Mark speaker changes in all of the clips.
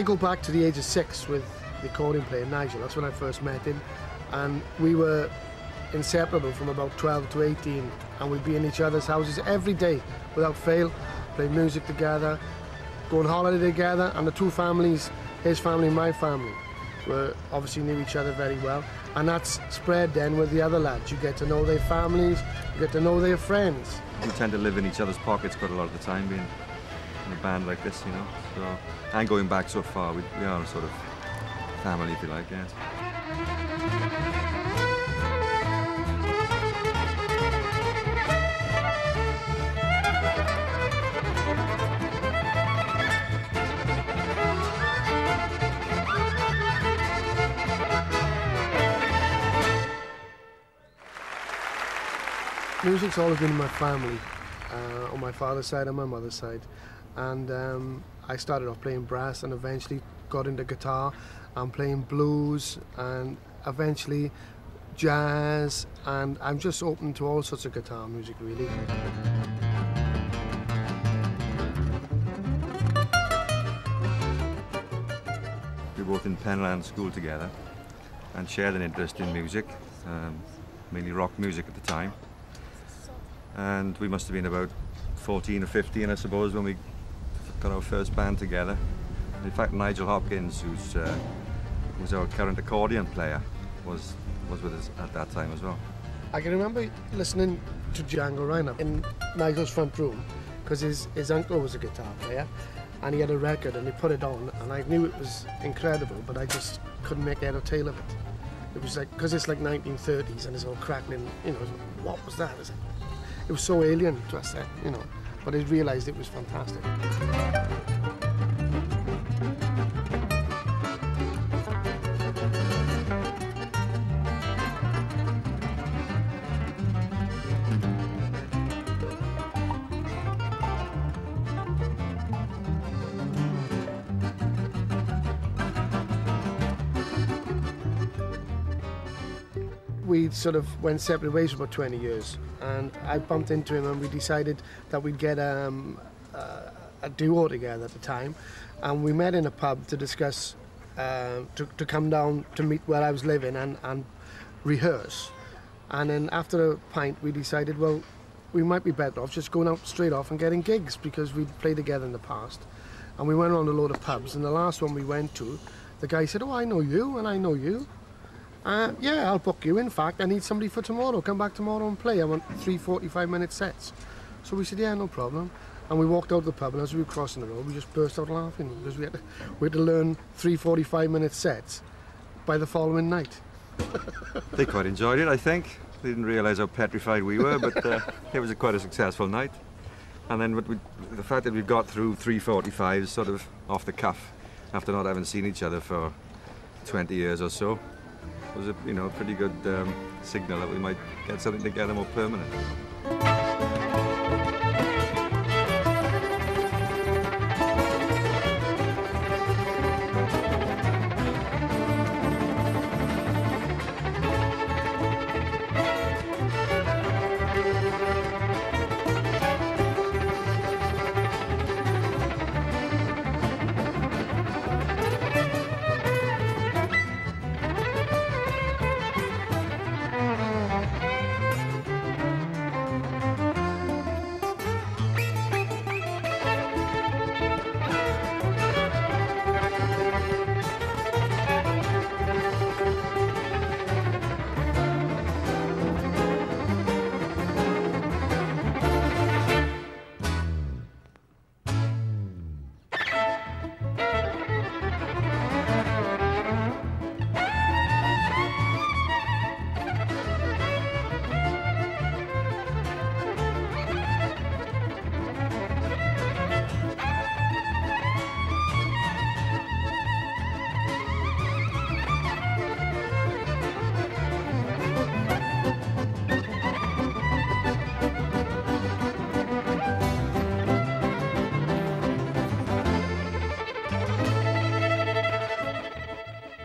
Speaker 1: I go back to the age of six with the accordion player Nigel. That's when I first met him, and we were inseparable from about 12 to 18, and we'd be in each other's houses every day without fail, playing music together, going holiday together, and the two families, his family and my family, were obviously knew each other very well, and that's spread then with the other lads. You get to know their families, you get to know their friends.
Speaker 2: We tend to live in each other's pockets quite a lot of the time, being in a band like this, you know. So, and going back so far, we, we are a sort of family, if you like, yes.
Speaker 1: Music's always been in my family, uh, on my father's side and my mother's side. And um, I started off playing brass and eventually got into guitar and playing blues and eventually jazz and I'm just open to all sorts of guitar music really.
Speaker 2: We were both in Penland School together and shared an interest in music, um, mainly rock music at the time. And we must have been about 14 or 15, I suppose, when we got our first band together. In fact, Nigel Hopkins, who's uh, was our current accordion player, was was with us at that time as well.
Speaker 1: I can remember listening to Django Reinhardt in Nigel's front room because his, his uncle was a guitar player and he had a record and he put it on and I knew it was incredible but I just couldn't make head or tail of it. It was like, because it's like 1930s and it's all crackling, you know, what was that? It was, like, it was so alien to us, you know, but I realised it was fantastic. We sort of went separate ways for about 20 years and I bumped into him and we decided that we'd get um, uh, a duo together at the time and we met in a pub to discuss uh, to, to come down to meet where I was living and, and rehearse. And then after a pint we decided well we might be better off just going out straight off and getting gigs because we'd played together in the past. And we went around a load of pubs and the last one we went to the guy said oh I know you and I know you uh, yeah, I'll book you. In fact, I need somebody for tomorrow. Come back tomorrow and play. I want three 45-minute sets. So we said, yeah, no problem. And we walked out of the pub, and as we were crossing the road, we just burst out laughing because we had to, we had to learn three 45-minute sets by the following night.
Speaker 2: they quite enjoyed it, I think. They didn't realise how petrified we were, but uh, it was a quite a successful night. And then we, the fact that we got through 345s sort of off the cuff after not having seen each other for 20 years or so was a you know pretty good um, signal that we might get something together more permanent.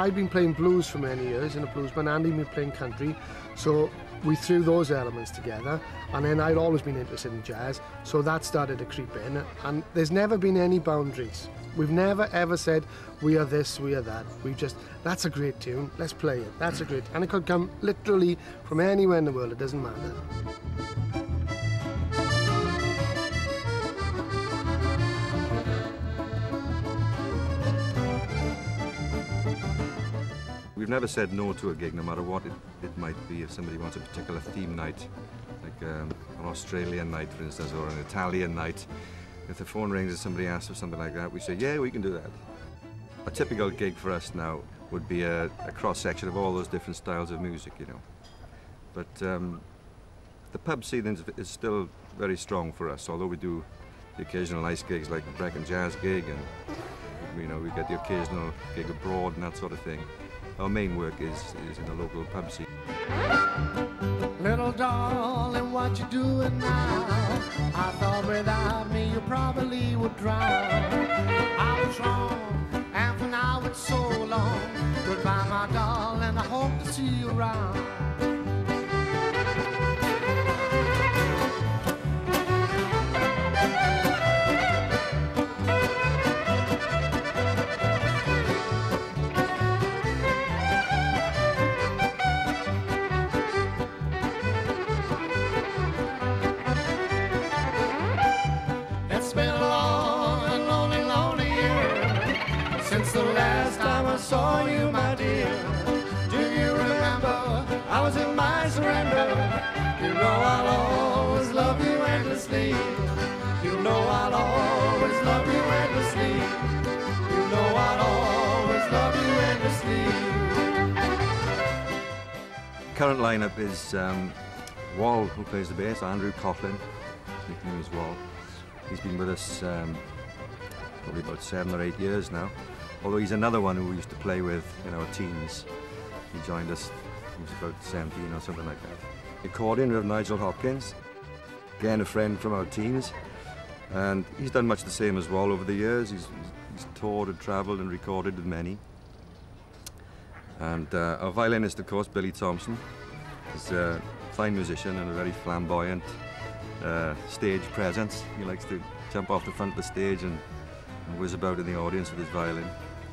Speaker 2: I'd been playing blues for many years in a blues band, Andy been playing country, so we threw those elements together, and then I'd always been interested in jazz, so that started to creep in, and there's never been any boundaries
Speaker 1: We've never ever said we are this, we are that. We just that's a great tune. Let's play it. That's a great, and it could come literally from anywhere in the world. It doesn't matter.
Speaker 2: Never said no to a gig, no matter what it, it might be. If somebody wants a particular theme night, like um, an Australian night, for instance, or an Italian night, if the phone rings and somebody asks for something like that, we say, yeah, we can do that. A typical gig for us now would be a, a cross-section of all those different styles of music, you know. But um, the pub scene is, still very strong for us, although we do the occasional nice gigs like the Brecon Jazz gig and you know, we get the occasional gig abroad and that sort of thing. Our main work is, is in the local pub scene.
Speaker 1: Little darling, what you doing now? I thought without me you probably would drown. I was wrong, and for now it's so long. Goodbye, my darling, I hope to see you around. Was in my surrender. You know I'll always love you endlessly. You know I'll always love you endlessly. You know I'll always love you endlessly.
Speaker 2: Current lineup is um, Wal, who plays the bass, Andrew Coughlan, his nickname is Wal. He's been with us um, probably about seven or eight years now. Although he's another one who we used to play with in our teens. He joined us, he was about 17 or something like that. Accordion, we have Nigel Hopkins, again a friend from our teens. And he's done much the same as well over the years. He's, he's toured and travelled and recorded with many. And uh, our violinist, of course, Billy Thompson, is a fine musician and a very flamboyant uh, stage presence. He likes to jump off the front of the stage and, and whiz about in the audience with his violin.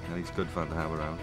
Speaker 2: And he's good fun to have around.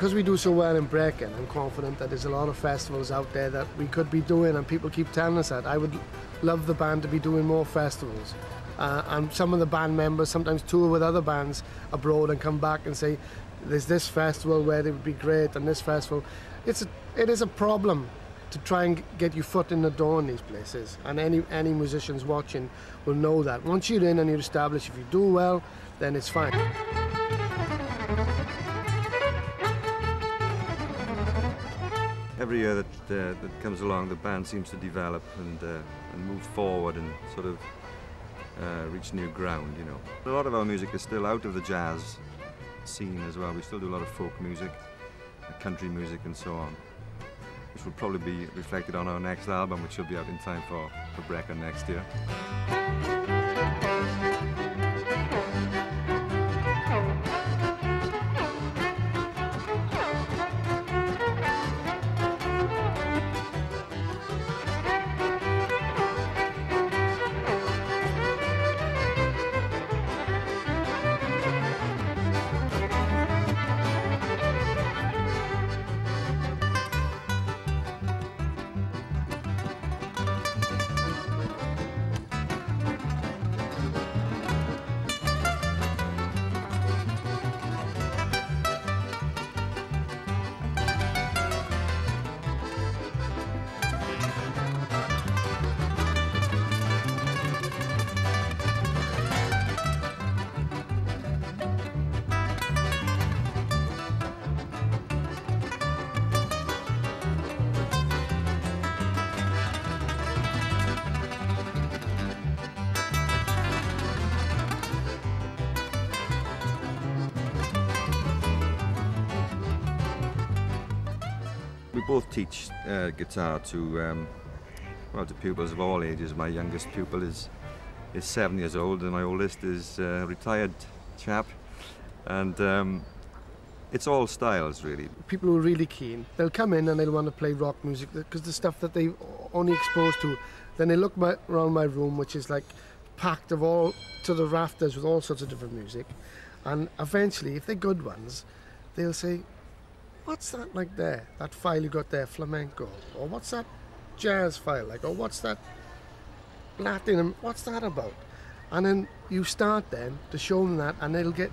Speaker 1: Because we do so well in Brecon, I'm confident that there's a lot of festivals out there that we could be doing, and people keep telling us that. I would love the band to be doing more festivals. Uh, and some of the band members sometimes tour with other bands abroad and come back and say, "There's this festival where it would be great, and this festival." It's a, it is a problem to try and get your foot in the door in these places. And any any musicians watching will know that. Once you're in and you're established, if you do well, then it's fine.
Speaker 2: Every year that, uh, that comes along, the band seems to develop and, uh, and move forward and sort of uh, reach new ground, you know. A lot of our music is still out of the jazz scene as well. We still do a lot of folk music, country music and so on, which will probably be reflected on our next album, which will be out in time for, for Brecon next year. Both teach uh, guitar to um, well to pupils of all ages. My youngest pupil is is seven years old, and my oldest is a retired chap, and um, it's all styles really.
Speaker 1: People who are really keen, they'll come in and they'll want to play rock music because the stuff that they've only exposed to. Then they look my, around my room, which is like packed of all to the rafters with all sorts of different music, and eventually, if they're good ones, they'll say, "What's that like there? That file you got there, flamenco, or what's that jazz file like, or what's that Latin? What's that about?" And then you start then to show them that, and they'll get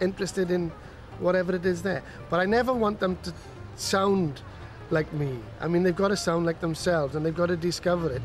Speaker 1: interested in whatever it is there. But I never want them to sound like me. I mean, they've got to sound like themselves and they've got to discover it.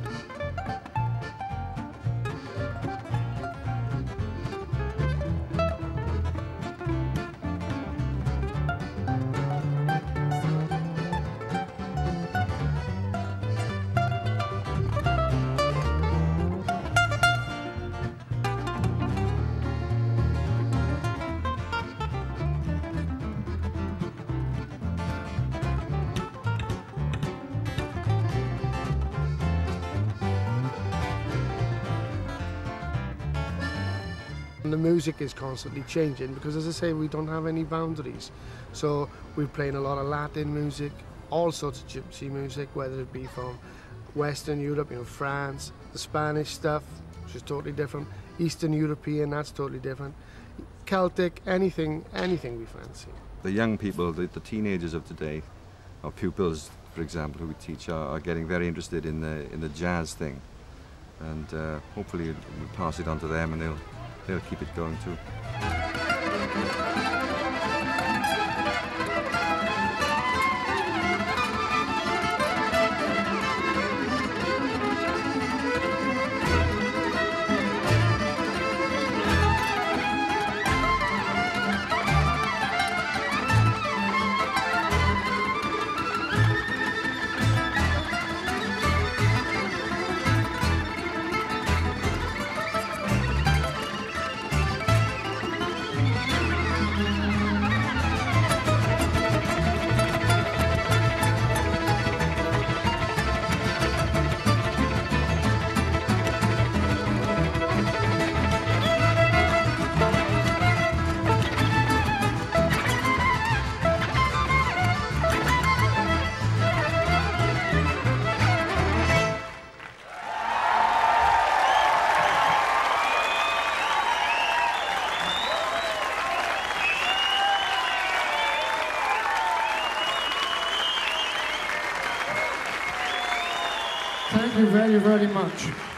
Speaker 1: And the music is constantly changing because, as I say, we don't have any boundaries. So we're playing a lot of Latin music, all sorts of gypsy music, whether it be from Western Europe, you know, France, the Spanish stuff, which is totally different, Eastern European, that's totally different, Celtic, anything, anything we fancy.
Speaker 2: The young people, the, the teenagers of today, our pupils, for example, who we teach, are, are getting very interested in the in the jazz thing, and uh, hopefully we'll pass it on to them, and they'll they'll keep it going too.
Speaker 3: Very much.